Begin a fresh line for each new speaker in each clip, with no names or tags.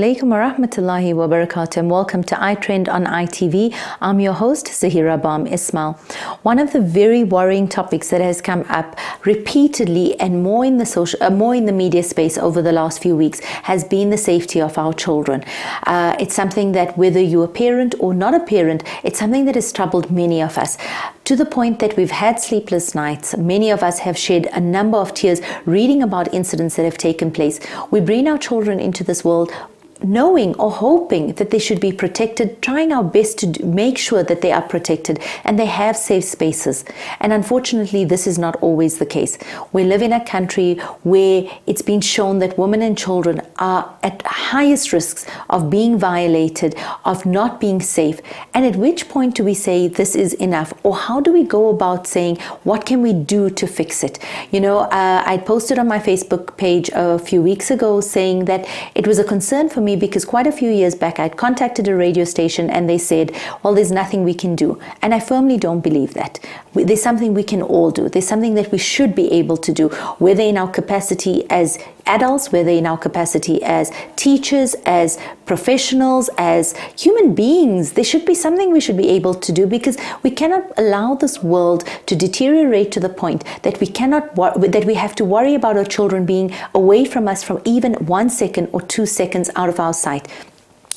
alaikum wa rahmatullahi wa barakatuh welcome to iTrend on ITV. I'm your host, Zaheerah Bham Ismail. One of the very worrying topics that has come up repeatedly and more in the social, uh, more in the media space over the last few weeks has been the safety of our children. Uh, it's something that whether you're a parent or not a parent, it's something that has troubled many of us to the point that we've had sleepless nights. Many of us have shed a number of tears reading about incidents that have taken place. We bring our children into this world knowing or hoping that they should be protected, trying our best to make sure that they are protected and they have safe spaces. And unfortunately, this is not always the case. We live in a country where it's been shown that women and children are at highest risks of being violated, of not being safe. And at which point do we say this is enough? Or how do we go about saying what can we do to fix it? You know, uh, I posted on my Facebook page a few weeks ago saying that it was a concern for me because quite a few years back I'd contacted a radio station and they said, well, there's nothing we can do. And I firmly don't believe that. There's something we can all do. There's something that we should be able to do, whether in our capacity as adults, whether in our capacity as teachers, as professionals, as human beings. There should be something we should be able to do because we cannot allow this world to deteriorate to the point that we cannot that we have to worry about our children being away from us from even one second or two seconds out of our sight.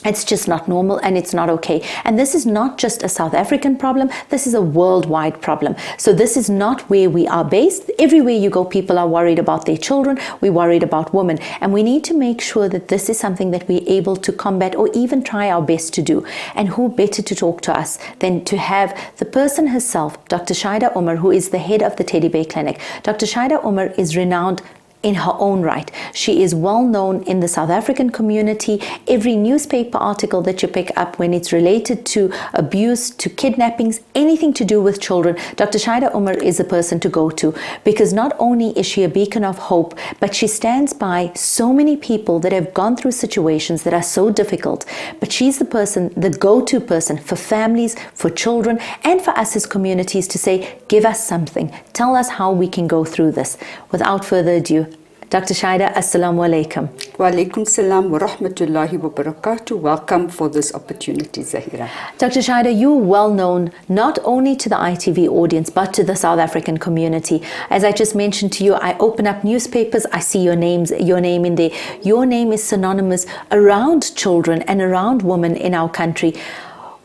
It's just not normal and it's not okay. And this is not just a South African problem, this is a worldwide problem. So, this is not where we are based. Everywhere you go, people are worried about their children, we're worried about women. And we need to make sure that this is something that we're able to combat or even try our best to do. And who better to talk to us than to have the person herself, Dr. Shaheda Omar, who is the head of the Teddy Bear Clinic. Dr. Shaheda Omar is renowned in her own right. She is well known in the South African community. Every newspaper article that you pick up when it's related to abuse, to kidnappings, anything to do with children, Dr. Shaheda Omar is a person to go to because not only is she a beacon of hope, but she stands by so many people that have gone through situations that are so difficult. But she's the person, the go to person for families, for children, and for us as communities to say, give us something, tell us how we can go through this. Without further ado, Dr. Shaheda, Assalamu alaikum.
Wa alaikum salam wa rahmatullahi wa barakatuh. Welcome for this opportunity, Zaheerah.
Dr. Shaheda, you're well known not only to the ITV audience but to the South African community. As I just mentioned to you, I open up newspapers, I see your names, your name in there. Your name is synonymous around children and around women in our country.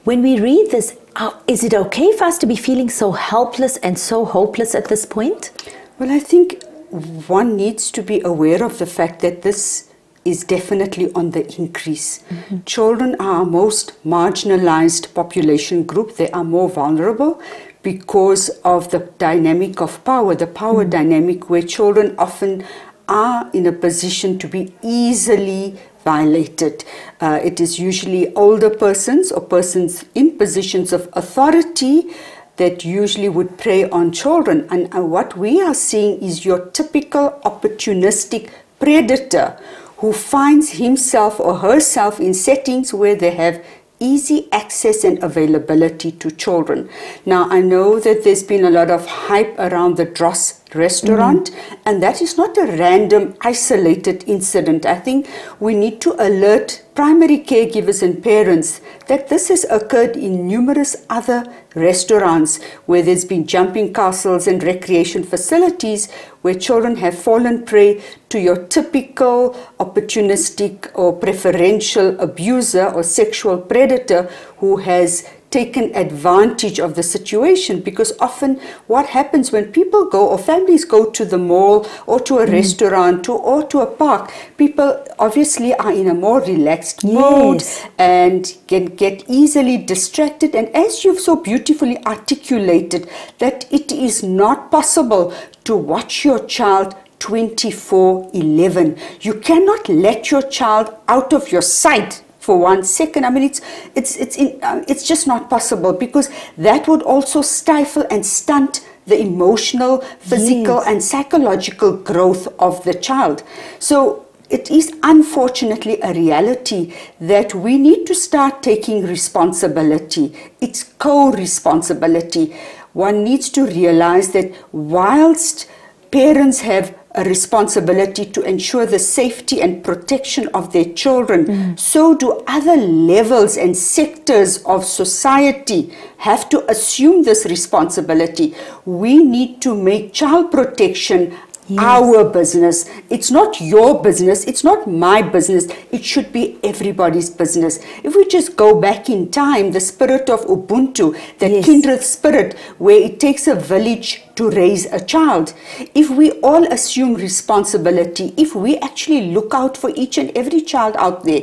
When we read this, uh, is it okay for us to be feeling so helpless and so hopeless at this point?
Well, I think one needs to be aware of the fact that this is definitely on the increase. Mm-hmm. Children are our most marginalized population group, they are more vulnerable because of the dynamic of power, the power mm-hmm. dynamic where children often are in a position to be easily violated. Uh, it is usually older persons or persons in positions of authority that usually would prey on children. And, and what we are seeing is your typical opportunistic predator who finds himself or herself in settings where they have easy access and availability to children. Now, I know that there's been a lot of hype around the Dros restaurant, mm-hmm. and that is not a random, isolated incident. I think we need to alert primary caregivers and parents that this has occurred in numerous other restaurants where there's been jumping castles and recreation facilities where children have fallen prey to your typical opportunistic or preferential abuser or sexual predator who has taken advantage of the situation because often what happens when people go or families go to the mall or to a mm. restaurant to, or to a park people obviously are in a more relaxed yes. mode and can get easily distracted and as you've so beautifully articulated that it is not possible to watch your child 24 11 you cannot let your child out of your sight for one second. I mean, it's it's it's in, um, it's just not possible because that would also stifle and stunt the emotional, physical, yes. and psychological growth of the child. So it is unfortunately a reality that we need to start taking responsibility. It's co responsibility. One needs to realize that whilst parents have a responsibility to ensure the safety and protection of their children, so do other levels and sectors of society have to assume this responsibility. We need to make child protection our business. It's not your business. It's not my business. It should be everybody's business. If we just go back in time, the spirit of Ubuntu, the
Yes.
kindred spirit, where it takes a village to raise a child, if we all assume responsibility, if we actually look out for each and every child out there,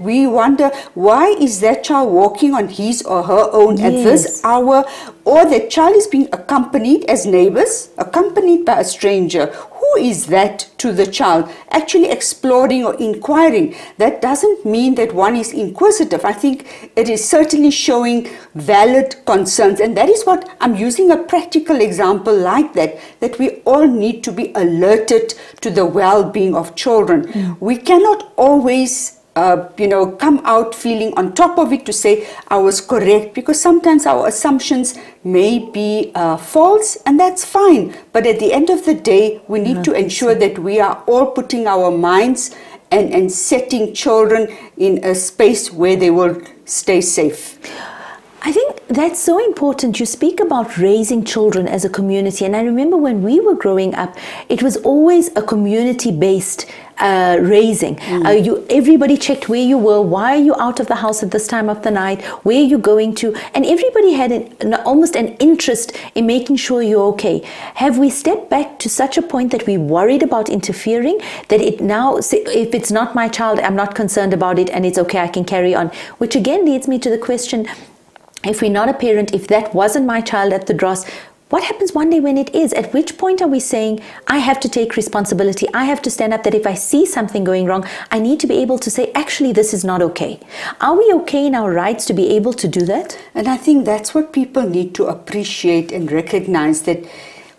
we wonder why is that child walking on his or her own at this hour? Or that child is being accompanied as neighbors accompanied by a stranger. Who is that to the child? Actually exploring or inquiring. That doesn't mean that one is inquisitive. I think it is certainly showing valid concerns. And that is what i'm using a practical example like that that we all need to be alerted to the well-being of children. Mm. We cannot always uh, you know, come out feeling on top of it to say I was correct because sometimes our assumptions may be uh, false and that's fine. But at the end of the day, we need to ensure that we are all putting our minds and, and setting children in a space where they will stay safe.
I think that's so important. You speak about raising children as a community, and I remember when we were growing up, it was always a community-based uh, raising. Uh, you, everybody checked where you were. Why are you out of the house at this time of the night? Where are you going to? And everybody had an, an, almost an interest in making sure you're okay. Have we stepped back to such a point that we're worried about interfering that it now, if it's not my child, I'm not concerned about it, and it's okay, I can carry on. Which again leads me to the question if we're not a parent, if that wasn't my child at the Dros, what happens one day when it is? At which point are we saying, I have to take responsibility? I have to stand up that if I see something going wrong, I need to be able to say, actually, this is not okay. Are we okay in our rights to be able to do that?
And I think that's what people need to appreciate and recognize that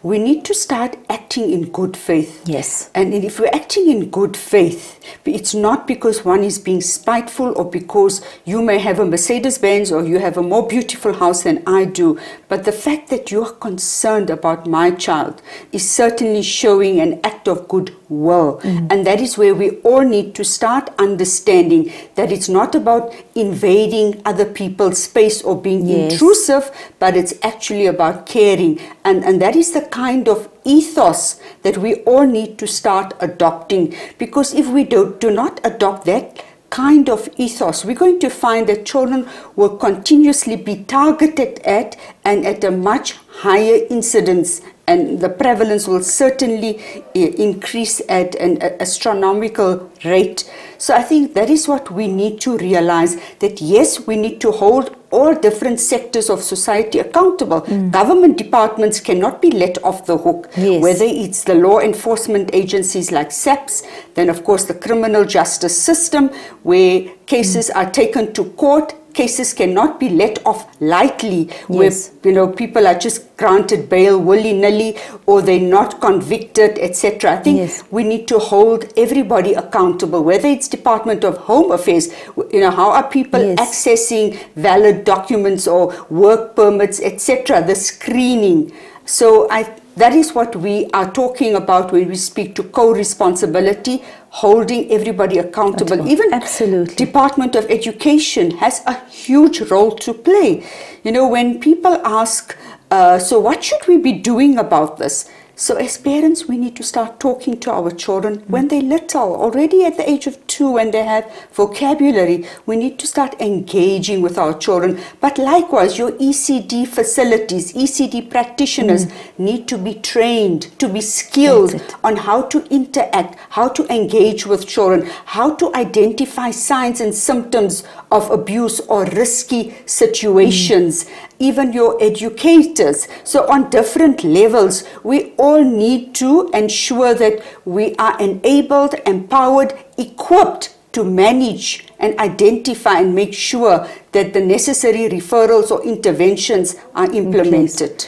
we need to start acting in good faith.
Yes.
And if we're acting in good faith, it's not because one is being spiteful or because you may have a Mercedes Benz or you have a more beautiful house than I do, but the fact that you are concerned about my child is certainly showing an act of good goodwill. Mm-hmm. And that is where we all need to start understanding that it's not about invading other people's space or being
Yes.
intrusive, but it's actually about caring. And, and that is the kind of ethos that we all need to start adopting. Because if we do, do not adopt that kind of ethos, we're going to find that children will continuously be targeted at and at a much higher incidence and the prevalence will certainly eh, increase at an astronomical rate. So I think that is what we need to realize that yes, we need to hold all different sectors of society accountable. Hmm. Government departments cannot be let off the hook,
Yes.
whether it's the law enforcement agencies like SAPS, then of course the criminal justice system where cases hmm. are taken to court. Cases cannot be let off lightly, where you know people are just granted bail willy nilly or they're not convicted, etc. I think
Yes.
we need to hold everybody accountable, whether it's Department of Home Affairs. You know, how are people
Yes.
accessing valid documents or work permits, etc. The screening. So I that is what we are talking about when we speak to co-responsibility, holding everybody accountable.
Accountable.
Even
Absolutely.
Department of Education has a huge role to play. You know, when people ask, uh, so what should we be doing about this? So, as parents, we need to start talking to our children when they're little, already at the age of two, when they have vocabulary. We need to start engaging with our children. But likewise, your ECD facilities, ECD practitioners mm. need to be trained, to be skilled on how to interact, how to engage with children, how to identify signs and symptoms of abuse or risky situations, mm. even your educators. So, on different levels, we all need to ensure that we are enabled, empowered, equipped to manage and identify and make sure that the necessary referrals or interventions are implemented.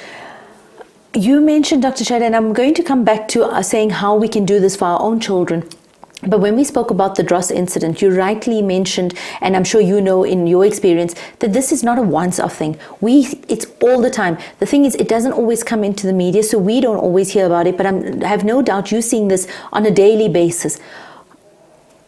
You mentioned, Dr. Shaheda, and I'm going to come back to uh, saying how we can do this for our own children. But when we spoke about the Dros incident, you rightly mentioned, and I'm sure you know in your experience, that this is not a once off thing. We, it's all the time. The thing is, it doesn't always come into the media, so we don't always hear about it, but I'm, I have no doubt you're seeing this on a daily basis.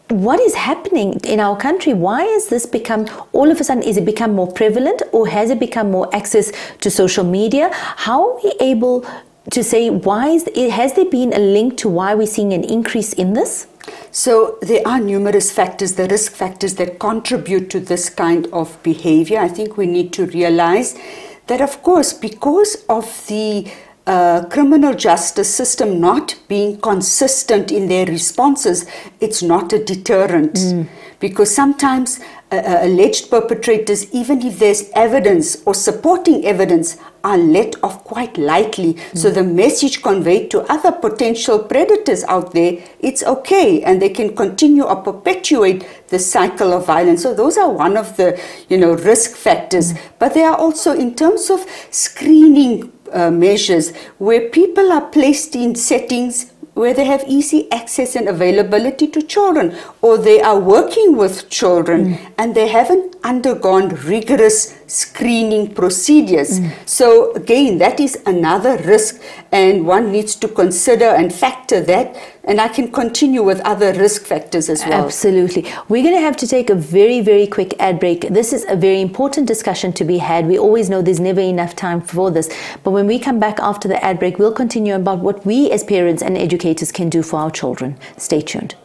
What is happening in our country? Why has this become, all of a sudden, is it become more prevalent or has it become more access to social media? How are we able to say, why is, has there been a link to why we're seeing an increase in this?
So there are numerous factors, the risk factors that contribute to this kind of behavior. I think we need to realize that, of course, because of the uh, criminal justice system not being consistent in their responses, it's not a deterrent. Mm. Because sometimes uh, uh, alleged perpetrators, even if there's evidence or supporting evidence, are let off quite lightly. Mm. So the message conveyed to other potential predators out there, it's okay, and they can continue or perpetuate the cycle of violence. So those are one of the, you know, risk factors. Mm. But there are also, in terms of screening uh, measures, where people are placed in settings where they have easy access and availability to children, or they are working with children mm. and they haven't undergone rigorous screening procedures. Mm. So, again, that is another risk, and one needs to consider and factor that. And I can continue with other risk factors as well.
Absolutely. We're going to have to take a very, very quick ad break. This is a very important discussion to be had. We always know there's never enough time for this. But when we come back after the ad break, we'll continue about what we as parents and educators can do for our children. Stay tuned.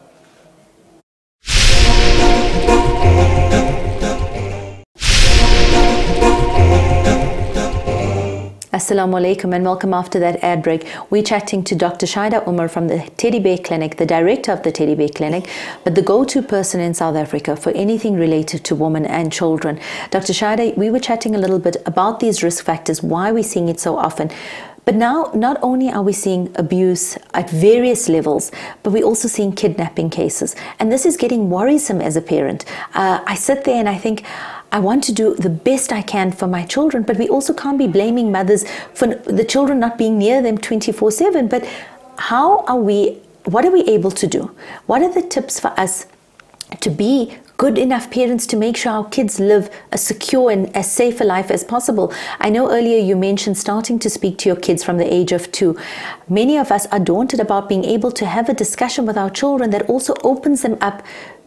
Assalamu alaikum and welcome after that ad break. We're chatting to Dr. Shaheda Omar from the Teddy Bear Clinic, the director of the Teddy Bear Clinic, but the go to person in South Africa for anything related to women and children. Dr. Shaheda, we were chatting a little bit about these risk factors, why we're seeing it so often. But now, not only are we seeing abuse at various levels, but we're also seeing kidnapping cases. And this is getting worrisome as a parent. Uh, I sit there and I think, I want to do the best I can for my children, but we also can't be blaming mothers for the children not being near them 24 7. But how are we, what are we able to do? What are the tips for us to be good enough parents to make sure our kids live a secure and as safe a life as possible. I know earlier you mentioned starting to speak to your kids from the age of two. Many of us are daunted about being able to have a discussion with our children that also opens them up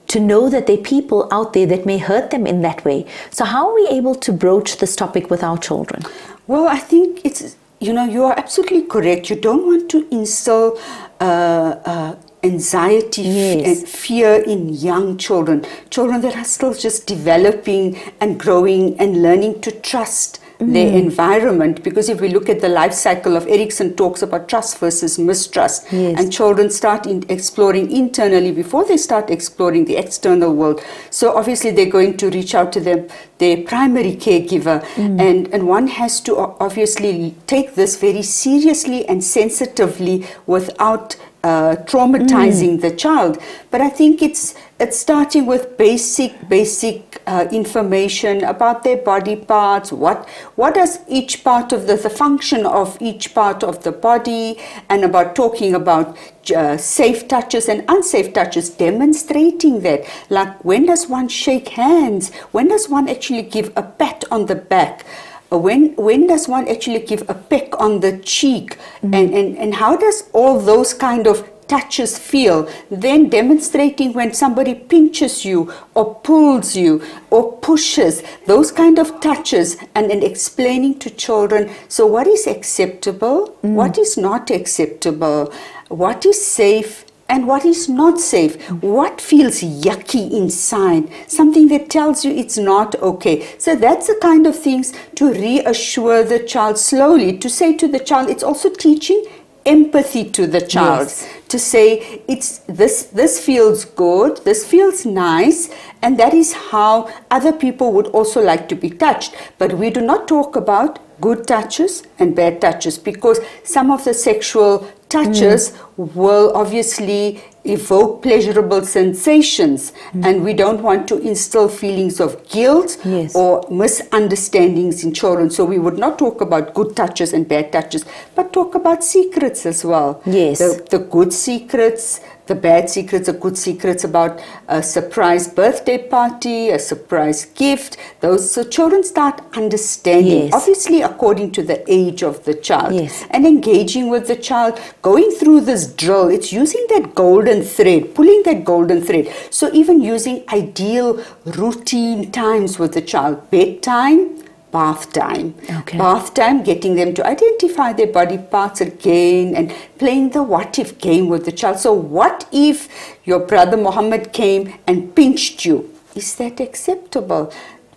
to know that there are people out there that may hurt them in that way. So, how are we able to broach this topic with our children?
Well, I think it's, you know, you are absolutely correct. You don't want to instill uh, uh, anxiety yes. and fear in young children, children that are still just developing and growing and learning to trust mm. their environment. Because if we look at the life cycle of Erikson talks about trust versus mistrust, yes. and children start in exploring internally before they start exploring the external world. So obviously they're going to reach out to them, their primary caregiver, mm. and and one has to obviously take this very seriously and sensitively without uh, traumatizing mm. the child. But I think it's it's starting with basic basic uh, information about their body parts. What what does each part of the the function of each part of the body, and about talking about uh, safe touches and unsafe touches, demonstrating that. Like when does one shake hands? When does one actually give a pat on the back? When when does one actually give a peck on the cheek mm-hmm. and, and and how does all those kind of touches feel then demonstrating when somebody pinches you or pulls you or pushes those kind of touches and then explaining to children so what is acceptable mm. what is not acceptable what is safe and what is not safe, what feels yucky inside, something that tells you it's not okay. So that's the kind of things to reassure the child slowly, to say to the child, it's also teaching empathy to the child yes. to say it's this this feels good this feels nice and that is how other people would also like to be touched but we do not talk about good touches and bad touches because some of the sexual touches mm. will obviously evoke pleasurable sensations mm. and we don't want to instill feelings of guilt yes. or misunderstandings in children so we would not talk about good touches and bad touches but talk about secrets as well
yes
the, the good secrets the bad secrets, the good secrets about a surprise birthday party, a surprise gift. Those so children start understanding,
Yes.
obviously according to the age of the child,
Yes.
and engaging with the child, going through this drill. It's using that golden thread, pulling that golden thread. So even using ideal routine times with the child, bedtime. Bath time.
Okay.
Bath time, getting them to identify their body parts again and playing the what if game with the child. So, what if your brother Muhammad came and pinched you? Is that acceptable?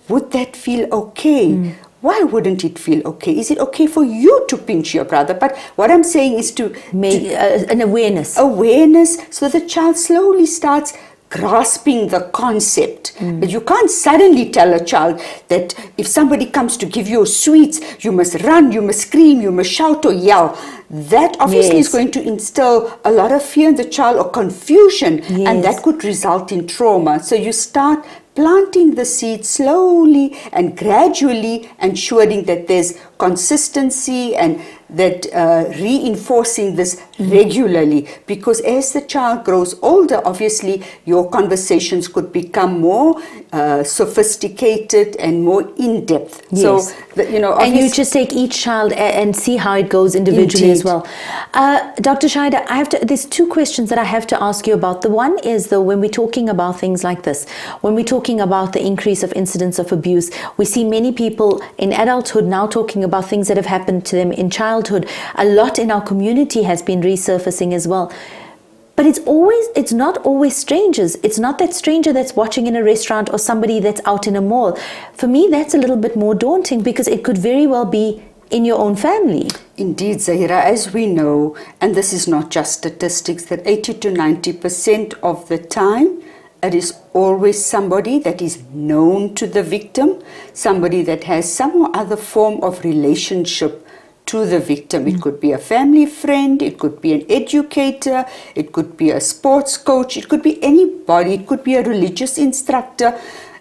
Would that feel okay? Why wouldn't it feel okay? Is it okay for you to pinch your brother? But what I'm saying is to,
Make,
to
uh, an awareness.
awareness so the child slowly starts grasping the concept that you can't suddenly tell a child that if somebody comes to give you sweets you must run you must scream you must shout or yell. That obviously is going to instill a lot of fear in the child or confusion and that could result in trauma. So you start planting the seed slowly and gradually ensuring that there's consistency and that uh, reinforcing this regularly because as the child grows older obviously your conversations could become more uh, sophisticated and more in-depth
Yes.
so the, you know
and you just take each child a- and see how it goes individually as well. Uh, Dr. Shaheda, I have to. There's two questions that I have to ask you about. The one is though, when we're talking about things like this, when we're talking about the increase of incidents of abuse, we see many people in adulthood now talking about things that have happened to them in childhood. A lot in our community has been resurfacing as well. But it's always, it's not always strangers. It's not that stranger that's watching in a restaurant or somebody that's out in a mall. For me, that's a little bit more daunting because it could very well be in your own family.
Indeed, Zaheerah, as we know, and this is not just statistics, that 80 to 90% of the time it is always somebody that is known to the victim, somebody that has some or other form of relationship to the victim. It mm. could be a family friend, it could be an educator, it could be a sports coach, it could be anybody, it could be a religious instructor.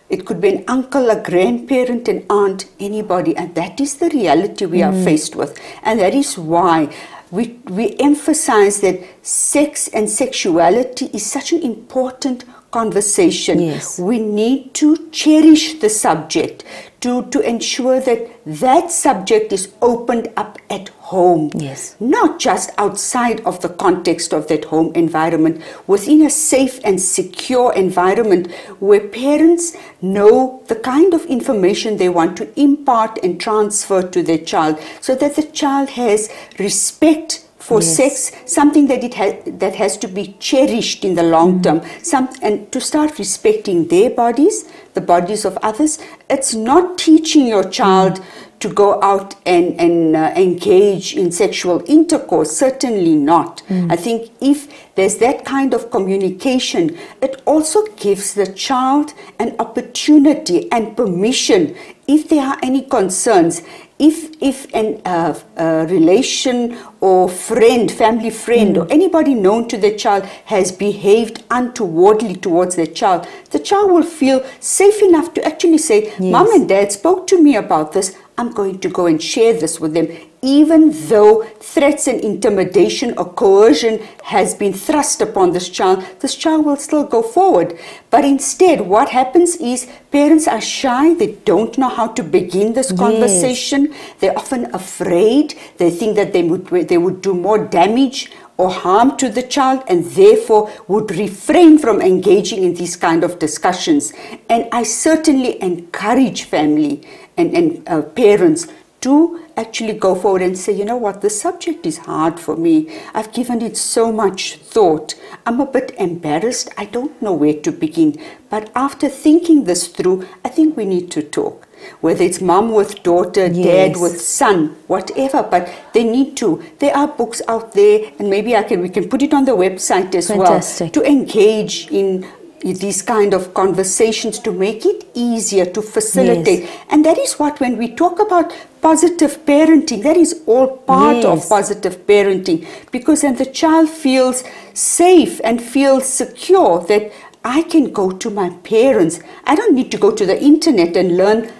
It could be an uncle, a grandparent, an aunt, anybody, and that is the reality we are mm. faced with. And that is why we, we emphasize that sex and sexuality is such an important conversation.
Yes.
We need to cherish the subject to, to ensure that that subject is opened up at home.
Yes.
Not just outside of the context of that home environment, within a safe and secure environment where parents know the kind of information they want to impart and transfer to their child so that the child has respect for
Yes.
sex, something that it has that has to be cherished in the long mm. term. Some and to start respecting their bodies, the bodies of others. It's not teaching your mm. child to go out and and uh, engage in sexual intercourse. Certainly not. Mm. I think if there's that kind of communication, it also gives the child an opportunity and permission if there are any concerns if if an uh, uh, relation or friend, family friend, or anybody known to the child has behaved untowardly towards their child, the child will feel safe enough to actually say, "Mom and Dad spoke to me about this. I'm going to go and share this with them." Even though threats and intimidation or coercion has been thrust upon this child, this child will still go forward. But instead, what happens is parents are shy, they don't know how to begin this
Yes.
conversation. They're often afraid. They think that they would they would do more damage or harm to the child and therefore would refrain from engaging in these kind of discussions. And I certainly encourage family and, and uh, parents to actually go forward and say, you know what, the subject is hard for me. I've given it so much thought. I'm a bit embarrassed. I don't know where to begin. But after thinking this through, I think we need to talk. Whether it's mom with daughter,
Yes.
dad with son, whatever, but they need to. There are books out there, and maybe I can we can put it on the website as
Fantastic.
well to engage in these kind of conversations to make it easier to facilitate.
Yes.
And that is what when we talk about positive parenting, that is all part of positive parenting because then the child feels safe and feels secure that I can go to my parents. I don't need to go to the internet and learn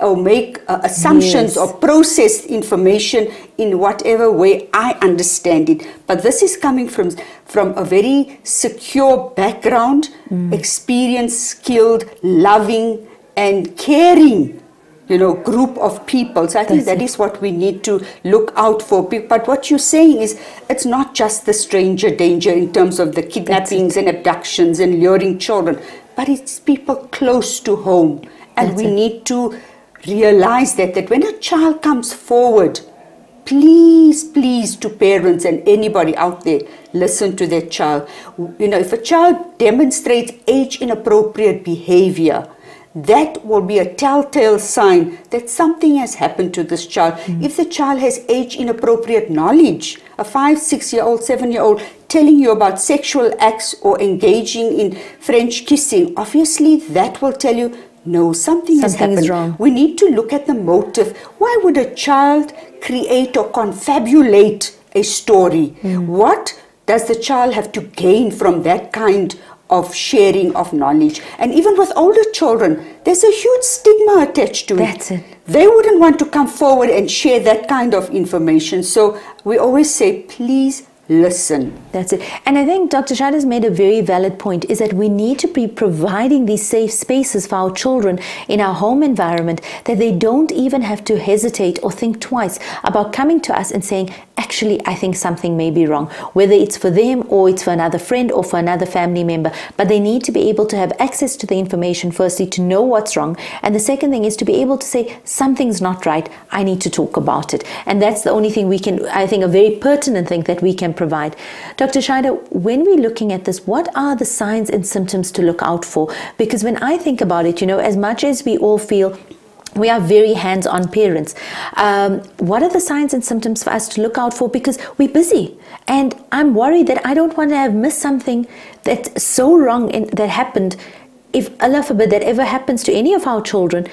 or make uh, assumptions
Yes.
or process information in whatever way I understand it. But this is coming from from a very secure background, experienced, skilled, loving, and caring. You know, group of people. So I think
That's
that is what we need to look out for. But what you're saying is, it's not just the stranger danger in terms of the kidnappings and abductions and luring children, but it's people close to home. And
That's
we
it.
need to realize that, that when a child comes forward, please, please, to parents and anybody out there, listen to their child. You know, if a child demonstrates age inappropriate behavior, that will be a telltale sign that something has happened to this child. Hmm. If the child has age inappropriate knowledge, a five, six year old, seven year old telling you about sexual acts or engaging in French kissing, obviously that will tell you no, something, has happened.
is wrong.
We need to look at the motive. Why would a child create or confabulate a story? What does the child have to gain from that kind of sharing of knowledge? And even with older children, there's a huge stigma attached to it.
That's it.
They wouldn't want to come forward and share that kind of information. So we always say, please listen.
That's it. And I think Dr. Shad has made a very valid point is that we need to be providing these safe spaces for our children in our home environment that they don't even have to hesitate or think twice about coming to us and saying, actually, I think something may be wrong, whether it's for them or it's for another friend or for another family member. But they need to be able to have access to the information, firstly, to know what's wrong. And the second thing is to be able to say, something's not right, I need to talk about it. And that's the only thing we can, I think, a very pertinent thing that we can provide. Dr. Shaheda, when we're looking at this, what are the signs and symptoms to look out for? Because when I think about it, you know, as much as we all feel we are very hands on parents. Um, what are the signs and symptoms for us to look out for? Because we're busy. And I'm worried that I don't want to have missed something that's so wrong in, that happened. If Allah forbid that ever happens to any of our children,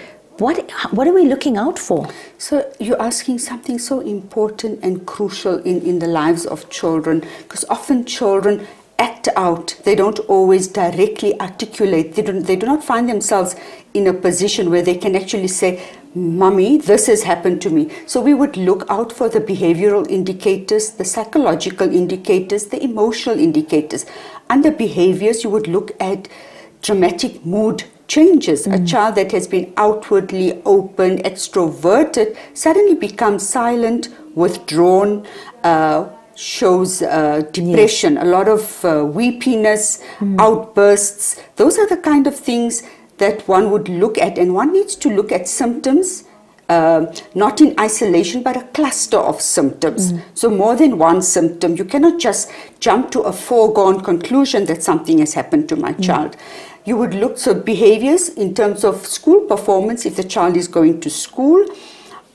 what, what are we looking out for?
So you're asking something so important and crucial in, in the lives of children because often children act out. They don't always directly articulate. They, don't, they do not find themselves in a position where they can actually say, Mummy, this has happened to me. So we would look out for the behavioral indicators, the psychological indicators, the emotional indicators. Under behaviors, you would look at dramatic mood changes. A child that has been outwardly open, extroverted, suddenly becomes silent, withdrawn, uh, shows uh, depression, a lot of uh, weepiness, outbursts. Those are the kind of things that one would look at, and one needs to look at symptoms. Uh, not in isolation, but a cluster of symptoms. So, more than one symptom. You cannot just jump to a foregone conclusion that something has happened to my child. You would look, so behaviors in terms of school performance, if the child is going to school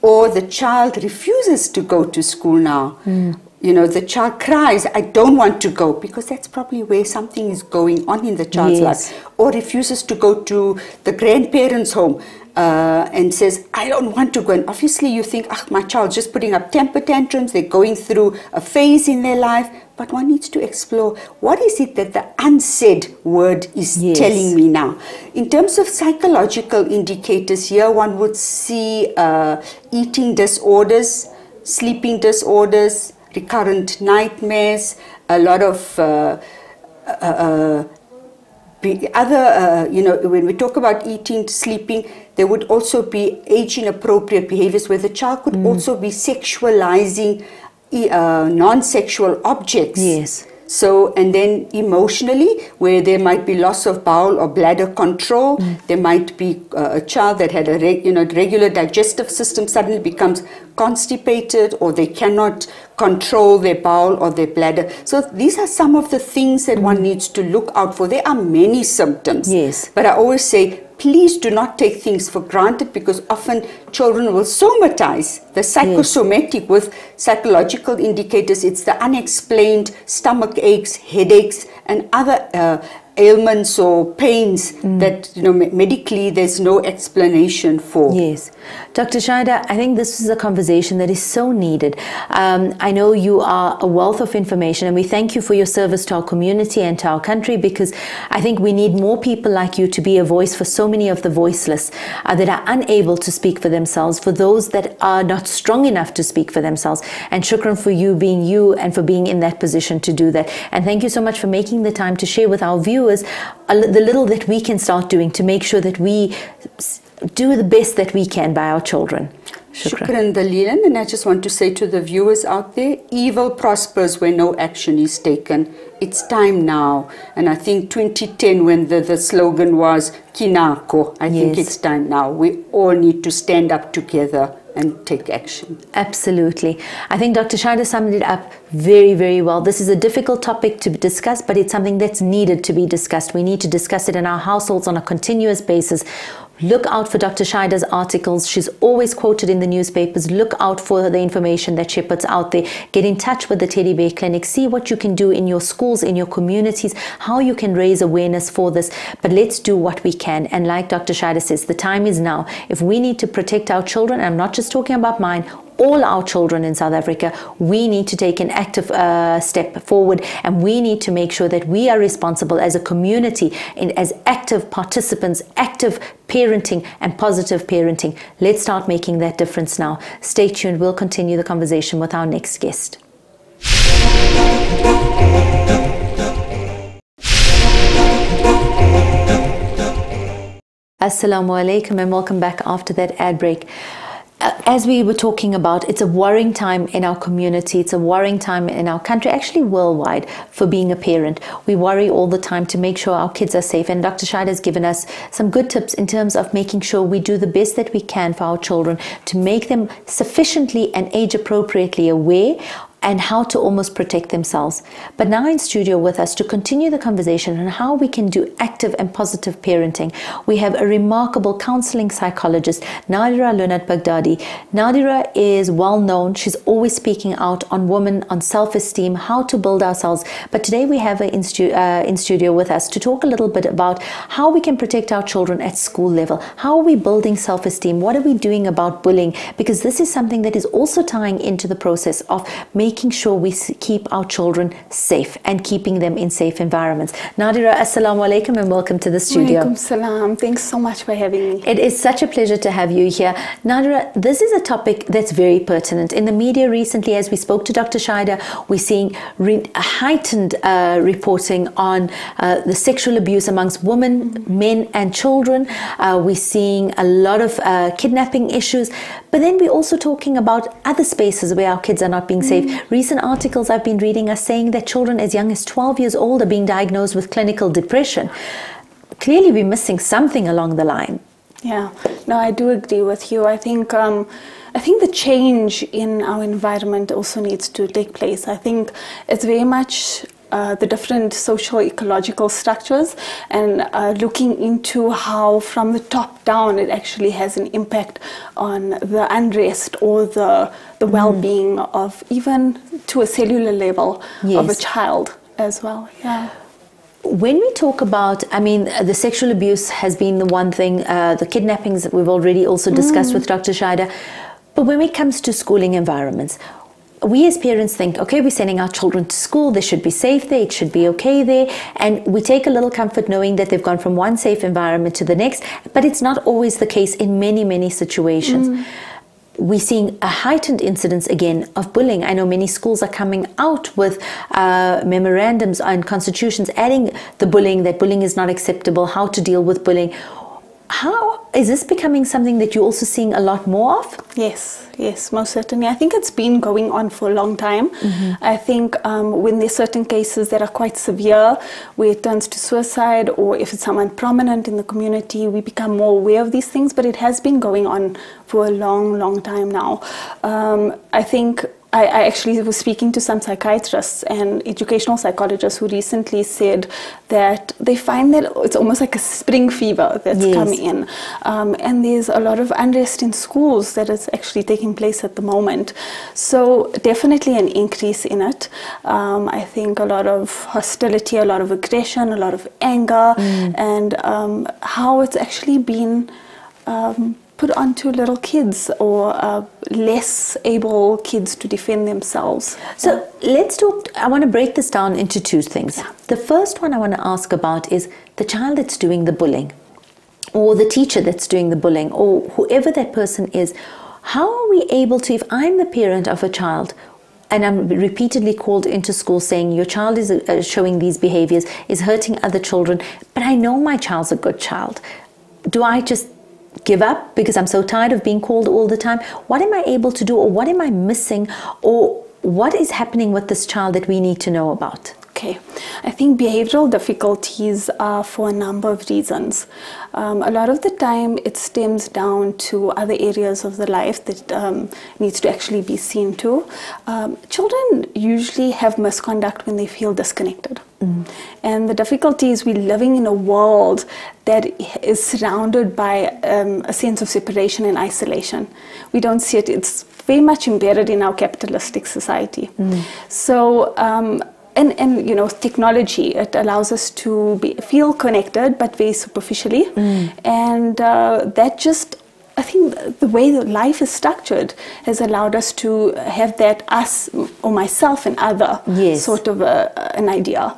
or the child refuses to go to school now. Hmm. You know, the child cries, I don't want to go, because that's probably where something is going on in the child's
Yes.
life. Or refuses to go to the grandparents' home uh, and says, I don't want to go. And obviously, you think, ah, my child's just putting up temper tantrums, they're going through a phase in their life. But one needs to explore what is it that the unsaid word is
Yes.
telling me now. In terms of psychological indicators, here one would see uh, eating disorders, sleeping disorders, recurrent nightmares, a lot of uh, uh, uh, other, uh, you know, when we talk about eating, sleeping, there would also be age inappropriate behaviors where the child could also be sexualizing uh, non sexual objects.
Yes.
So, and then emotionally, where there might be loss of bowel or bladder control, there might be uh, a child that had a reg, you know regular digestive system suddenly becomes constipated, or they cannot control their bowel or their bladder. So, these are some of the things that one needs to look out for. There are many symptoms.
Yes.
But I always say, please do not take things for granted because often children will somatize the psychosomatic with psychological indicators. It's the unexplained stomach aches, headaches, and other uh, ailments or pains
Mm.
that you know medically there's no explanation for.
Yes. Dr. Shaheda, I think this is a conversation that is so needed. Um, I know you are a wealth of information, and we thank you for your service to our community and to our country because I think we need more people like you to be a voice for so many of the voiceless uh, that are unable to speak for themselves, for those that are not strong enough to speak for themselves. And shukran for you being you and for being in that position to do that. And thank you so much for making the time to share with our viewers a li- the little that we can start doing to make sure that we do the best that we can by our children. Shukran.
Shukran Dalilan, and I just want to say to the viewers out there, evil prospers where no action is taken. It's time now. And I think 2010, when the, the slogan was Ke Nako, I think it's time now. We all need to stand up together and take action.
Absolutely. I think Dr. Shaheda summed it up very, very well. This is a difficult topic to discuss, but it's something that's needed to be discussed. We need to discuss it in our households on a continuous basis. Look out for Dr. Shaheda's articles. She's always quoted in the newspapers. Look out for the information that she puts out there. Get in touch with the Teddy Bear Clinic. See what you can do in your schools, in your communities, how you can raise awareness for this. But let's do what we can. And like Dr. Shaheda says, the time is now. If we need to protect our children, I'm not just talking about mine, all our children in South Africa, we need to take an active uh, step forward and we need to make sure that we are responsible as a community and as active participants, active parenting and positive parenting. Let's start making that difference now. Stay tuned. We'll continue the conversation with our next guest. Assalamu alaikum and welcome back after that ad break. As we were talking about, it's a worrying time in our community, it's a worrying time in our country, actually worldwide, for being a parent. We worry all the time to make sure our kids are safe. And Dr. Shahid has given us some good tips in terms of making sure we do the best that we can for our children to make them sufficiently and age appropriately aware and how to almost protect themselves. But now in studio with us to continue the conversation on how we can do active and positive parenting, we have a remarkable counseling psychologist, Nadira Lunat Baghdadi. Nadira is well known. She's always speaking out on women, on self-esteem, how to build ourselves. But today we have her in, stu- uh, in studio with us to talk a little bit about how we can protect our children at school level. How are we building self-esteem? What are we doing about bullying? Because this is something that is also tying into the process of making sure we keep our children safe and keeping them in safe environments. Nadira, assalamu alaikum and welcome to the studio.
Walaikum salam. Thanks so much for having me.
It is such a pleasure to have you here. Nadira, this is a topic that's very pertinent. In the media recently, as we spoke to Dr. Shaheda, we're seeing re- heightened uh, reporting on uh, the sexual abuse amongst women, men, and children. Uh, we're seeing a lot of uh, kidnapping issues. But then we're also talking about other spaces where our kids are not being safe. Recent articles I've been reading are saying that children as young as 12 years old are being diagnosed with clinical depression. Clearly, we're missing something along the line.
Yeah, no, I do agree with you. I think um, I think the change in our environment also needs to take place. I think it's very much. Uh, the different social ecological structures and uh, looking into how from the top down it actually has an impact on the unrest or the the well-being of even to a cellular level of a child as well yeah
When we talk about, I mean, uh, the sexual abuse has been the one thing, uh, the kidnappings that we've already also discussed with Dr. Shaheda. But when it comes to schooling environments, we as parents think, okay, we're sending our children to school, they should be safe there, it should be okay there. And we take a little comfort knowing that they've gone from one safe environment to the next. But it's not always the case in many, many situations we're seeing a heightened incidence again of bullying. I know many schools are coming out with uh, memorandums and constitutions adding the bullying, that bullying is not acceptable, how to deal with bullying. How is this becoming something that you're also seeing a lot more of?
Yes, yes, most certainly. I think it's been going on for a long time. I think um, when there's certain cases that are quite severe, where it turns to suicide, or if it's someone prominent in the community, we become more aware of these things. But it has been going on for a long, long time now. Um, I think I, I actually was speaking to some psychiatrists and educational psychologists who recently said that they find that it's almost like a spring fever that's
Yes.
come in. Um, and there's a lot of unrest in schools that is actually taking place at the moment. So, definitely an increase in it. Um, I think a lot of hostility, a lot of aggression, a lot of anger, and um, how it's actually been. Put onto little kids or uh, less able kids to defend themselves.
So let's talk. I want to break this down into two things. The first one I want to ask about is the child that's doing the bullying, or the teacher that's doing the bullying, or whoever that person is. How are we able to, if I'm the parent of a child, and I'm repeatedly called into school saying your child is uh, showing these behaviors, is hurting other children, but I know my child's a good child. Do I just give up because I'm so tired of being called all the time? What am I able to do, or what am I missing, or what is happening with this child that we need to know about?
Okay, I think behavioral difficulties are for a number of reasons. Um, a lot of the time, it stems down to other areas of the life that um, needs to actually be seen to. Um, children usually have misconduct when they feel disconnected. And the difficulty is we're living in a world that is surrounded by um, a sense of separation and isolation. We don't see it, it's very much embedded in our capitalistic society. So, um, and, and you know technology it allows us to be, feel connected but very superficially and uh, that just I think the way that life is structured has allowed us to have that us or myself and other
Yes.
sort of a, an idea.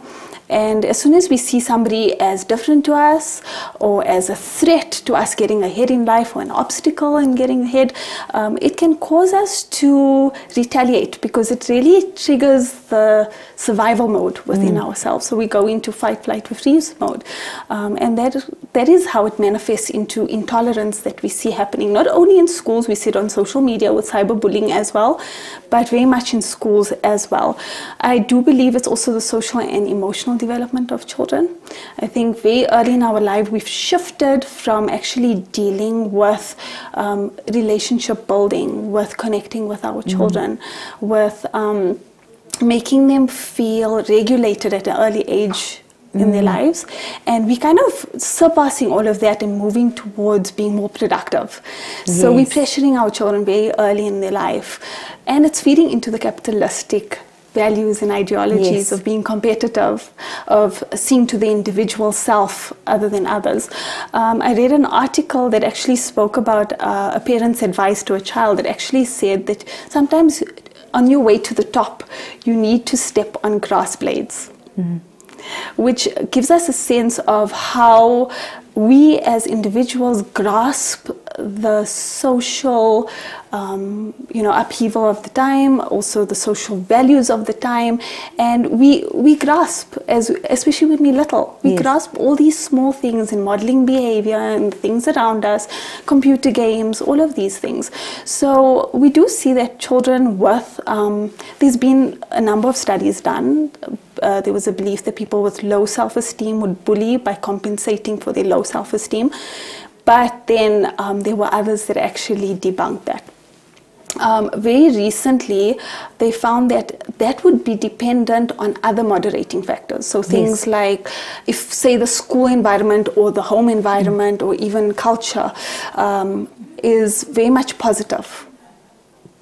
And as soon as we see somebody as different to us or as a threat to us getting ahead in life or an obstacle in getting ahead, um, it can cause us to retaliate because it really triggers the survival mode within ourselves. So we go into fight, flight, or freeze mode. Um, and that, that is how it manifests into intolerance that we see happening, not only in schools, we see it on social media with cyberbullying as well, but very much in schools as well. I do believe it's also the social and emotional development of children. I think very early in our life we've shifted from actually dealing with um, relationship building, with connecting with our children, with um, making them feel regulated at an early age in their lives. And we kind of surpassing all of that and moving towards being more productive. So we're pressuring our children very early in their life. And it's feeding into the capitalistic values and ideologies
Yes.
of being competitive of seeing to the individual self other than others. Um, i read an article that actually spoke about uh, a parent's advice to a child that actually said that sometimes on your way to the top you need to step on grass blades. Which gives us a sense of how we as individuals grasp the social um, you know upheaval of the time also the social values of the time and we we grasp as especially when we're little we
Yes.
grasp all these small things in modeling behavior and things around us computer games all of these things so we do see that children with um, there's been a number of studies done uh, there was a belief that people with low self-esteem would bully by compensating for their low self-esteem but then um, there were others that actually debunked that um, very recently, they found that that would be dependent on other moderating factors. So things
Yes.
like, if say the school environment or the home environment or even culture um, is very much positive.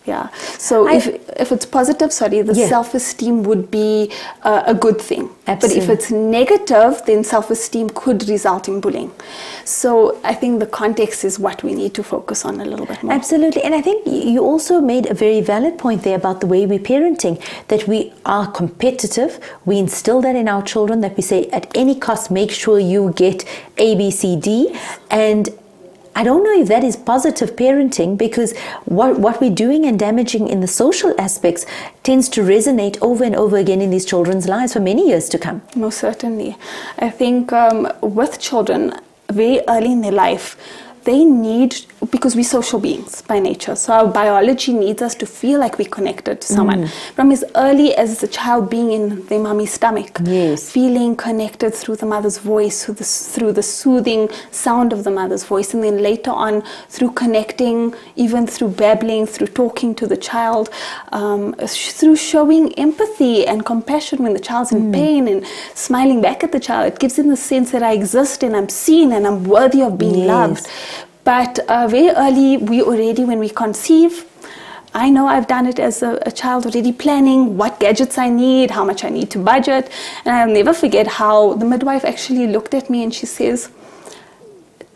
Yeah. So
I-
if if it's positive, sorry, the
Yeah.
self-esteem would be uh, a good thing. Absolutely. But if it's negative, then self-esteem could result in bullying. So I think the context is what we need to focus on a little bit more.
Absolutely. And I think you also made a very valid point there about the way we're parenting, that we are competitive. We instill that in our children, that we say, at any cost, make sure you get A, B, C, D. And I don't know if that is positive parenting because what, what we're doing and damaging in the social aspects tends to resonate over and over again in these children's lives for many years to come.
Most certainly. I think um, with children, very early in their life, they need because we're social beings by nature. So our biology needs us to feel like we're connected to someone from as early as the child being in their mummy's stomach.
Yes.
Feeling connected through the mother's voice, through the, through the soothing sound of the mother's voice, and then later on through connecting, even through babbling, through talking to the child, um, through showing empathy and compassion when the child's in pain and smiling back at the child. It gives them the sense that I exist and I'm seen and I'm worthy of being
Yes.
loved. But uh, very early, we already, when we conceive, I know I've done it as a, a child already planning what gadgets I need, how much I need to budget. And I'll never forget how the midwife actually looked at me and she says,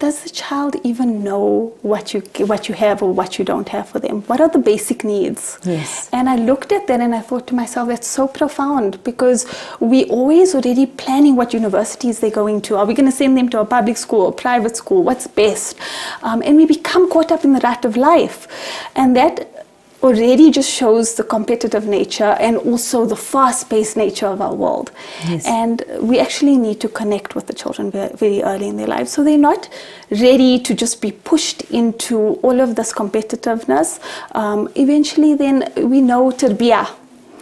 does the child even know what you what you have or what you don't have for them? What are the basic needs?
Yes.
And I looked at that and I thought to myself, that's so profound because we always already planning what universities they're going to. Are we going to send them to a public school or private school? What's best? Um, and we become caught up in the rut of life, and that already just shows the competitive nature and also the fast-paced nature of our world.
Yes.
And we actually need to connect with the children very early in their lives, so they're not ready to just be pushed into all of this competitiveness. Um, eventually, then we know terbiyah.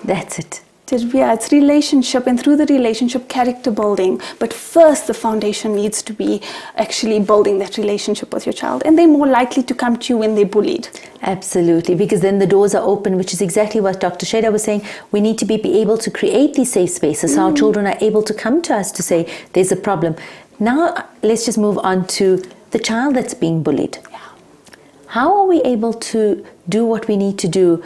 That's it.
Terbiyah, it's relationship, and through the relationship, character building. But first, the foundation needs to be actually building that relationship with your child, and they're more likely to come to you when they're bullied.
Absolutely, because then the doors are open, which is exactly what Dr. Shaheda was saying. We need to be, be able to create these safe spaces so our mm. children are able to come to us to say there's a problem. Now, let's just move on to the child that's being bullied. Yeah. How are we able to do what we need to do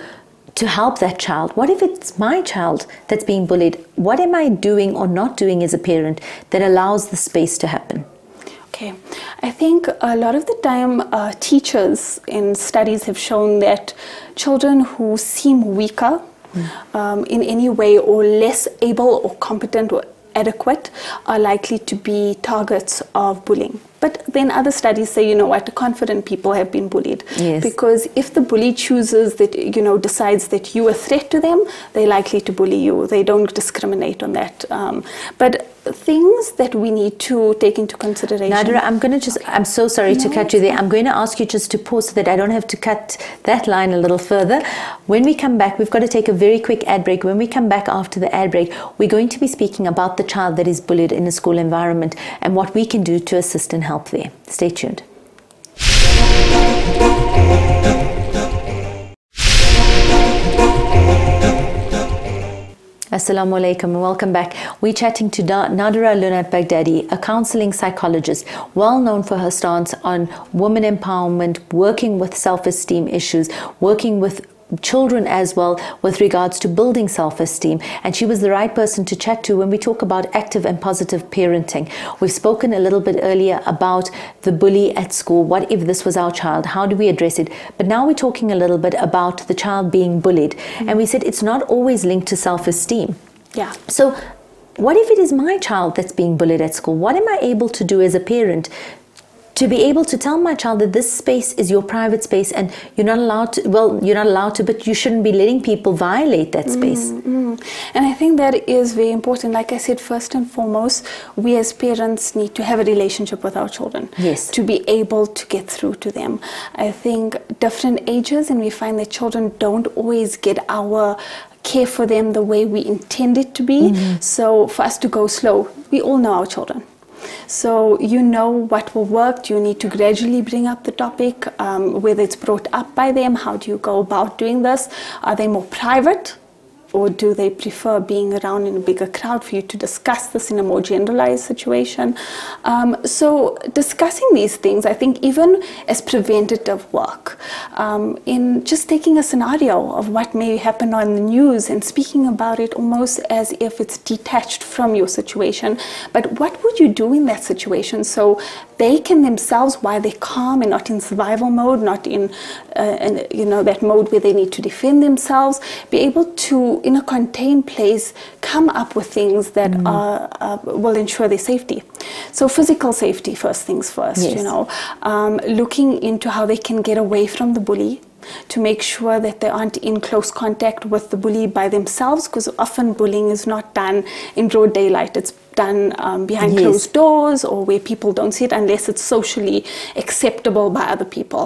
to help that child? What if it's my child that's being bullied? What am I doing or not doing as a parent that allows the space to happen?
Okay, I think a lot of the time uh, teachers in studies have shown that children who seem weaker um, in any way or less able or competent or adequate are likely to be targets of bullying. But then other studies say, you know what, confident people have been bullied.
Yes.
Because if the bully chooses that, you know, decides that you're a threat to them, they're likely to bully you. They don't discriminate on that. Um, but things that we need to take into consideration.
Nadira, I'm going to just, I'm so sorry to cut you there. I'm going to ask you just to pause so that I don't have to cut that line a little further. When we come back, we've got to take a very quick ad break. When we come back after the ad break, we're going to be speaking about the child that is bullied in a school environment and what we can do to assist and help there. Stay tuned. Assalamu alaikum and welcome back. We're chatting to Nadira Lunat Baghdadi, a counseling psychologist, well known for her stance on women empowerment, working with self esteem issues, working with children as well with regards to building self esteem. And she was the right person to chat to when we talk about active and positive parenting. We've spoken a little bit earlier about the bully at school. What if this was our child? How do we address it? But now we're talking a little bit about the child being bullied. Mm-hmm. And we said it's not always linked to self esteem.
Yeah.
So, what if it is my child that's being bullied at school? What am I able to do as a parent to be able to tell my child that this space is your private space and you're not allowed to, well, you're not allowed to, but you shouldn't be letting people violate that space?
Mm. And I think that is very important. Like I said, first and foremost, we as parents need to have a relationship with our children.
Yes.
To be able to get through to them. I think different ages, and we find that children don't always get our care for them the way we intend it to be. So for us to go slow, we all know our children. So you know what will work. You need to gradually bring up the topic, um, whether it's brought up by them. How do you go about doing this? Are they more private? Or do they prefer being around in a bigger crowd for you to discuss this in a more generalized situation? Um, so, discussing these things, I think, even as preventative work, um, in just taking a scenario of what may happen on the news and speaking about it almost as if it's detached from your situation. But what would you do in that situation so they can themselves, while they're calm and not in survival mode, not in, uh, in you know that mode where they need to defend themselves, be able to, in a contained place, come up with things that are, uh, will ensure their safety. So physical safety first things first.
Yes.
You know, um, looking into how they can get away from the bully to make sure that they aren't in close contact with the bully by themselves because often bullying is not done in broad daylight it's done um, behind
Yes.
closed doors or where people don't see it unless it's socially acceptable by other people.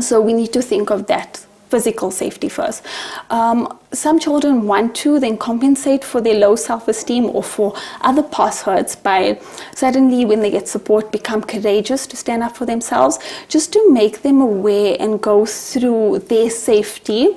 So we need to think of that physical safety first. Um, some children want to then compensate for their low self-esteem or for other past hurts by suddenly when they get support become courageous to stand up for themselves just to make them aware and go through their safety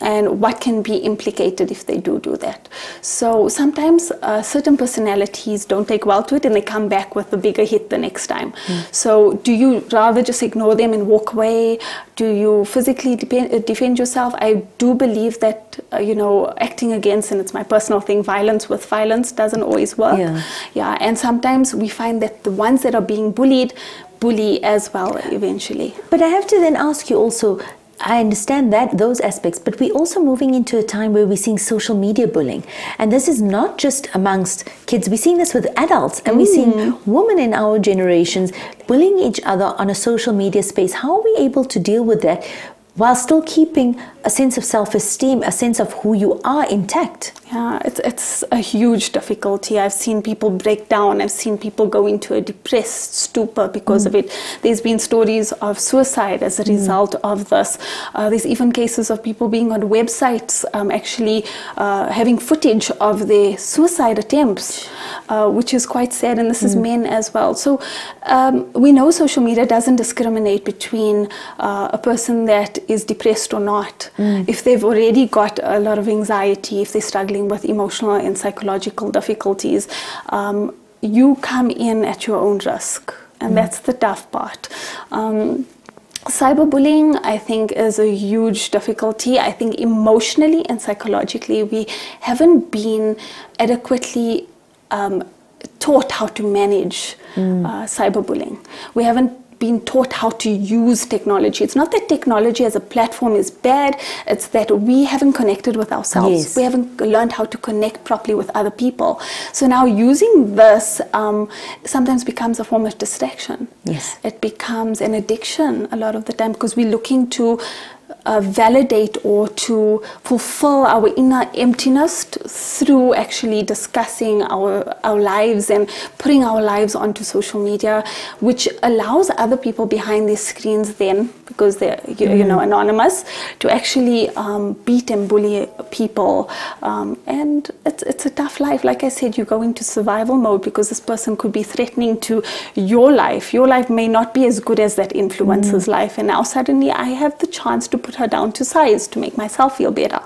and what can be implicated if they do do that. So sometimes uh, certain personalities don't take well to it and they come back with a bigger hit the next time. So do you rather just ignore them and walk away? Do you physically depend, uh, defend yourself? I do believe that uh, you know acting against, and it's my personal thing, violence with violence doesn't always work.
Yeah.
Yeah, and sometimes we find that the ones that are being bullied bully as well eventually.
But I have to then ask you also. I understand that those aspects, but we're also moving into a time where we're seeing social media bullying, and this is not just amongst kids. We're seeing this with adults, and we're seeing women in our generations bullying each other on a social media space. How are we able to deal with that while still keeping a sense of self-esteem, a sense of who you are intact?
Yeah, it's, it's a huge difficulty. I've seen people break down. I've seen people go into a depressed stupor because of it. There's been stories of suicide as a result of this. Uh, there's even cases of people being on websites um, actually uh, having footage of their suicide attempts, uh, which is quite sad. And this is men as well. So um, we know social media doesn't discriminate between uh, a person that is depressed or not. If they've already got a lot of anxiety, if they're struggling with emotional and psychological difficulties, um, you come in at your own risk. And that's the tough part. Um, Cyberbullying, I think, is a huge difficulty. I think emotionally and psychologically, we haven't been adequately um, taught how to manage uh, cyberbullying. We haven't been taught how to use technology. It's not that technology as a platform is bad, it's that we haven't connected with ourselves.
Yes.
We haven't learned how to connect properly with other people. So now using this um, sometimes becomes a form of distraction.
Yes.
It becomes an addiction a lot of the time because we're looking to uh, validate or to fulfill our inner emptiness through actually discussing our our lives and putting our lives onto social media, which allows other people behind these screens then because they're you, you know anonymous to actually um, beat and bully people, um, and it's it's a tough life. Like I said, you go into survival mode because this person could be threatening to your life. Your life may not be as good as that influencer's life, and now suddenly I have the chance to put her down to size to make myself feel better.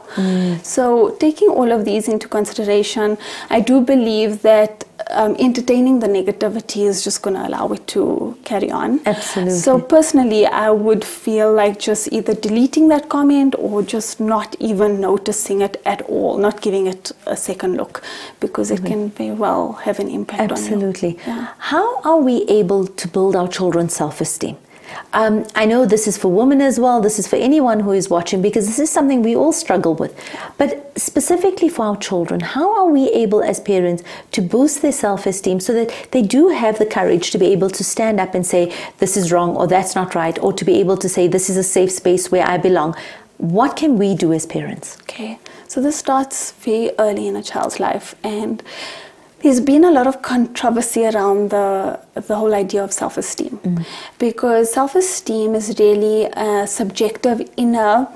So, taking all of these into consideration, I do believe that um, entertaining the negativity is just going to allow it to carry on.
Absolutely.
So, personally, I would feel like just either deleting that comment or just not even noticing it at all, not giving it a second look because it can very well have an impact on you.
Absolutely.
Yeah.
How are we able to build our children's self esteem? Um, I know this is for women as well, this is for anyone who is watching because this is something we all struggle with. But specifically for our children, how are we able as parents to boost their self esteem so that they do have the courage to be able to stand up and say, this is wrong or that's not right, or to be able to say, this is a safe space where I belong? What can we do as parents?
Okay, so this starts very early in a child's life, and there's been a lot of controversy around the the whole idea of self-esteem mm. because self-esteem is really uh, a subjective inner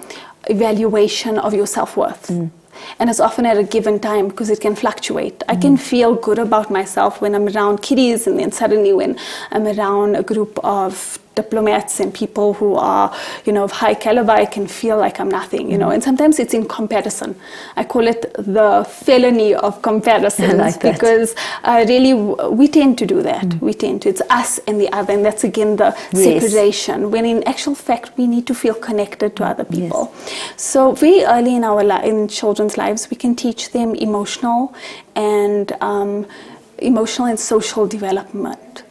evaluation of your self-worth. Mm. And it's often at a given time because it can fluctuate. I can mm. feel good about myself when I'm around kiddies, and then suddenly when I'm around a group of diplomats and people who are, you know, of high caliber, I can feel like I'm nothing, you know. And sometimes it's in comparison. I call it the felony of comparisons
like
because uh, really w- we tend to do that. We tend to. It's us and the other, and that's again the
Yes.
separation. When in actual fact, we need to feel connected to other people. So very early in our li- in children's lives, we can teach them emotional and um, emotional and social development.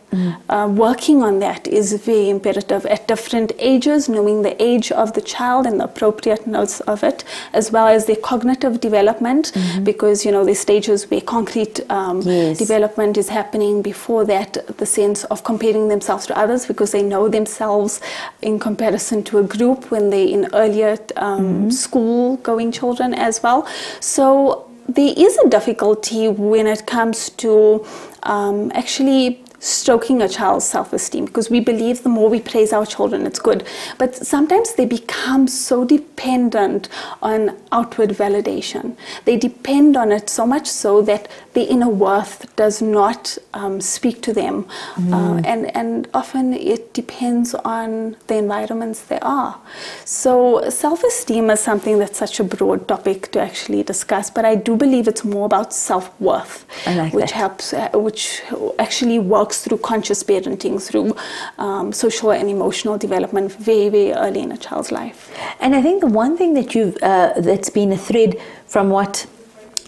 Uh, working on that is very imperative at different ages, knowing the age of the child and the appropriateness of it, as well as their cognitive development, because you know there's stages where concrete um,
Yes.
development is happening before that, the sense of comparing themselves to others because they know themselves in comparison to a group when they're in earlier um, school going children as well. So there is a difficulty when it comes to um, actually stroking a child's self esteem because we believe the more we praise our children, it's good. But sometimes they become so dependent on outward validation. They depend on it so much so that the inner worth does not um, speak to them. Uh, and, and often it depends on the environments they are. So, self esteem is something that's such a broad topic to actually discuss, but I do believe it's more about self worth,
like
which
that.
helps, uh, which actually works through conscious parenting, through um, social and emotional development very, very early in a child's life.
And I think the one thing that you've uh, that's been a thread from what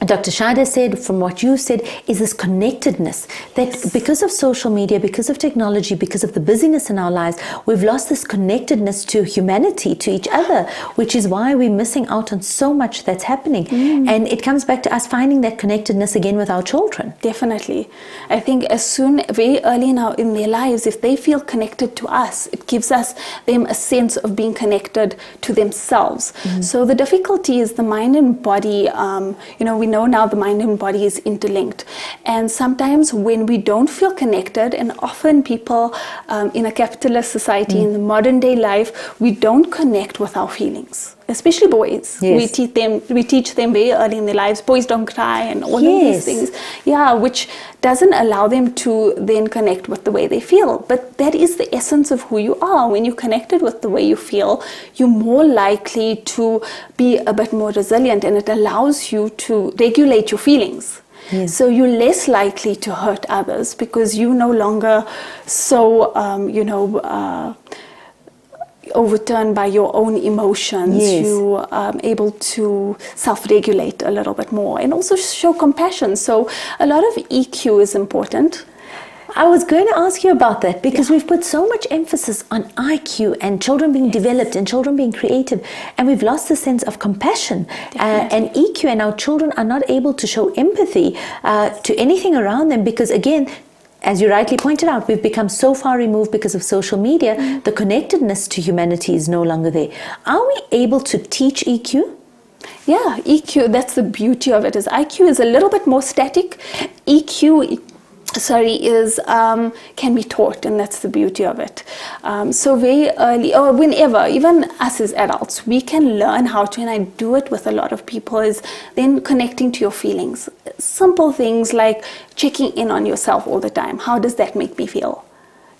Dr. Shaheda said, from what you said, is this connectedness. That because of social media, because of technology, because of the busyness in our lives, we've lost this connectedness to humanity, to each other, which is why we're missing out on so much that's happening. And it comes back to us finding that connectedness again with our children.
Definitely. I think as soon, very early now in their lives, if they feel connected to us, it gives us them a sense of being connected to themselves. So the difficulty is the mind and body, um, you know, we know now the mind and body is interlinked. And sometimes when we don't feel connected, and often people um, in a capitalist society, in the modern day life, we don't connect with our feelings. Especially boys, we teach them. We teach them very early in their lives. Boys don't cry, and all of these things yeah which doesn't allow them to then connect with the way they feel but that is the essence of who you are when you're connected with the way you feel you're more likely to be a bit more resilient and it allows you to regulate your feelings
Yes.
so you're less likely to hurt others because you no longer so um, you know uh, overturned by your own emotions
Yes.
you um, able to self-regulate a little bit more and also show compassion. So a lot of eq is important.
I was going to ask you about that because we've put so much emphasis on IQ and children being developed and children being creative, and we've lost the sense of compassion uh, and EQ, and our children are not able to show empathy uh, to anything around them because, again, as you rightly pointed out, we've become so far removed because of social media, mm. the connectedness to humanity is no longer there. Are we able to teach EQ?
yeah eq that's the beauty of it is iq is a little bit more static eq sorry is um, can be taught and that's the beauty of it. Um, so very early or whenever even us as adults we can learn how to and i do it with a lot of people is then connecting to your feelings. Simple things like checking in on yourself all the time. How does that make me feel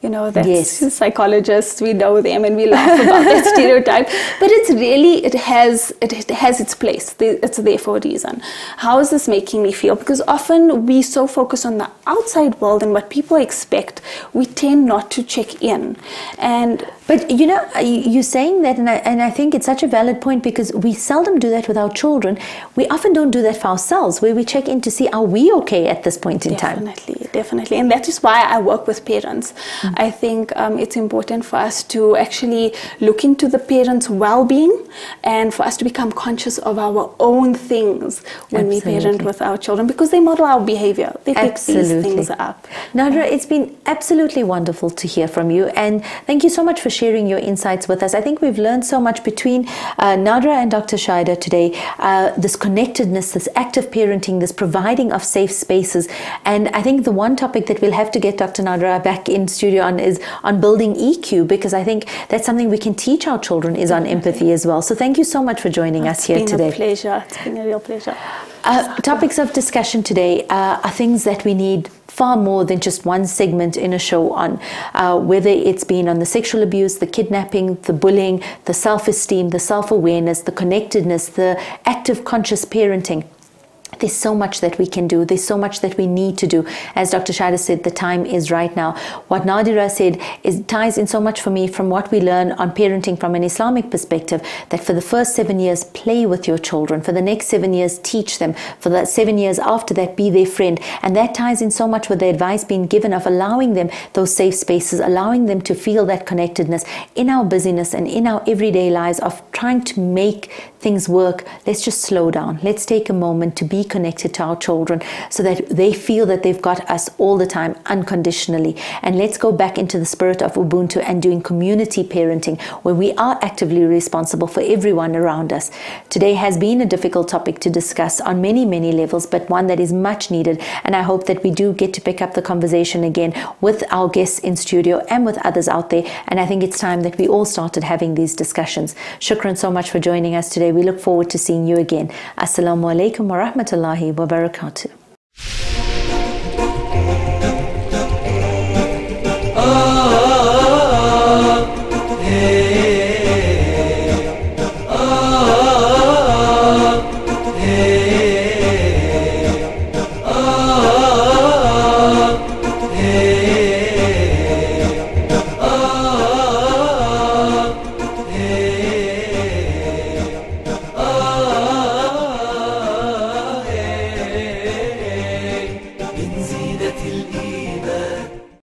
you know that's
Yes.
psychologists we know them and we laugh about that stereotype but it's really it has it, has its place it's there for a reason how is this making me feel because often we so focus on the outside world and what people expect we tend not to check in and
But you know, uh, you- you're saying that, and I, and I think it's such a valid point because we seldom do that with our children. We often don't do that for ourselves, where we check in to see are we okay at this point in time.
Definitely, definitely. And that is why I work with parents. I think um, it's important for us to actually look into the parents' well being and for us to become conscious of our own things when we parent with our children because they model our behavior. They pick these things up.
Nadira, it's been absolutely wonderful to hear from you, and thank you so much for sharing your insights with us. I think we've learned so much between uh, Nadira and Dr. Shaheda today uh, this connectedness, this active parenting, this providing of safe spaces. And I think the one topic that we'll have to get Dr. Nadira back in studio on is on building EQ, because I think that's something we can teach our children is on empathy as well. So thank you so much for joining us
It's
here
been
today.
a pleasure. It's been a real pleasure.
Uh, topics of discussion today uh, are things that we need far more than just one segment in a show on, uh, whether it's been on the sexual abuse, the kidnapping, the bullying, the self esteem, the self awareness, the connectedness, the active conscious parenting. There's so much that we can do. There's so much that we need to do. As Dr. Shaheda said, the time is right now. What Nadira said is ties in so much for me from what we learn on parenting from an Islamic perspective. That for the first seven years, play with your children. For the next seven years, teach them. For the seven years after that, be their friend. And that ties in so much with the advice being given of allowing them those safe spaces, allowing them to feel that connectedness in our busyness and in our everyday lives of trying to make things work. Let's just slow down. Let's take a moment to be connected to our children so that they feel that they've got us all the time unconditionally. And let's go back into the spirit of Ubuntu and doing community parenting where we are actively responsible for everyone around us. Today has been a difficult topic to discuss on many, many levels, but one that is much needed. And I hope that we do get to pick up the conversation again with our guests in studio and with others out there. And I think it's time that we all started having these discussions. Shukran so much for joining us today. We look forward to seeing you again. Assalamu alaikum wa rahmatullahi wa barakatuh.